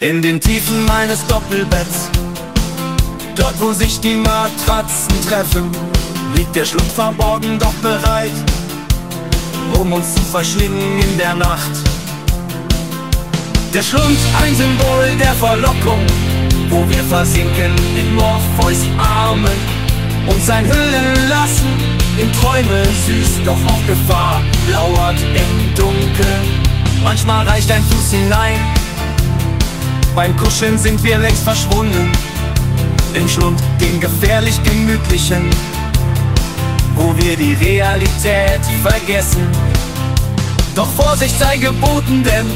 In den Tiefen meines Doppelbetts, dort wo sich die Matratzen treffen, liegt der Schlupf verborgen, doch bereit, um uns zu verschlingen in der Nacht. Der Schlund, ein Symbol der Verlockung, wo wir versinken in Morpheus Armen, uns sein Hüllen lassen in Träume süß, doch auch Gefahr lauert im Dunkeln. Manchmal reicht ein Fuß hinein beim Kuscheln sind wir längst verschwunden. Im Schlund, den gefährlich gemütlichen Wo wir die Realität vergessen. Doch Vorsicht sei geboten, denn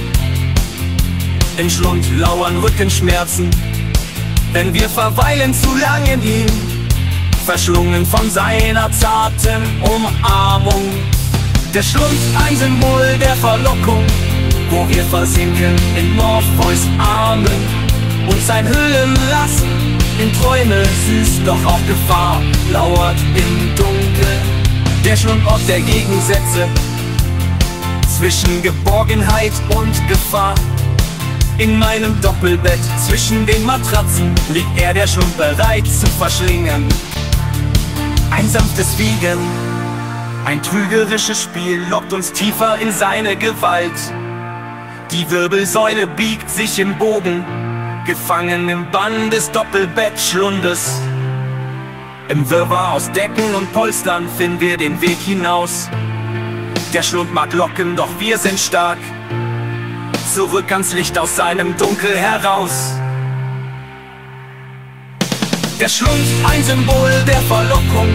Im Schlund lauern Rückenschmerzen. Denn wir verweilen zu lange in ihm Verschlungen von seiner zarten Umarmung. Der Schlund, ein Symbol der Verlockung wo wir versinken in Morpheus Armen Uns einhüllen lassen in Träume süß, doch auch Gefahr lauert im Dunkel. Der schon Ort der Gegensätze zwischen Geborgenheit und Gefahr. In meinem Doppelbett zwischen den Matratzen liegt er, der schon bereit zu verschlingen. Ein sanftes Wiegen, ein trügerisches Spiel lockt uns tiefer in seine Gewalt. Die Wirbelsäule biegt sich im Bogen, gefangen im Bann des Doppelbettschlundes. Im Wirrwarr aus Decken und Polstern finden wir den Weg hinaus. Der Schlund mag locken, doch wir sind stark. Zurück ans Licht aus seinem Dunkel heraus. Der Schlund, ein Symbol der Verlockung,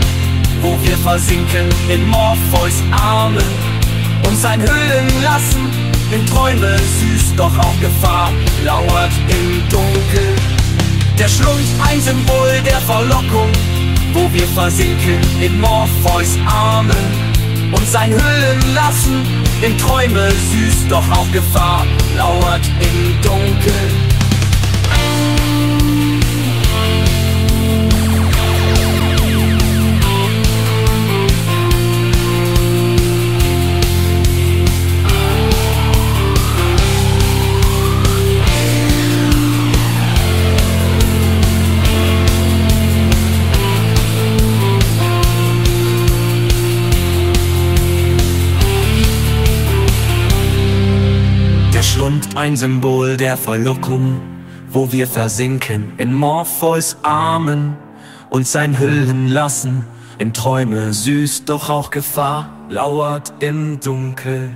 wo wir versinken in Morpheus Armen, uns einhüllen lassen in Träume süß, doch auch Gefahr lauert im Dunkel. Der Schlund, ein Symbol der Verlockung, wo wir versinken in Morpheus Armen. Uns einhüllen lassen in Träume süß, doch auch Gefahr lauert im Schlund ein Symbol der Verlockung, wo wir versinken in Morpheus Armen, uns einhüllen lassen in Träume süß, doch auch Gefahr lauert im Dunkel.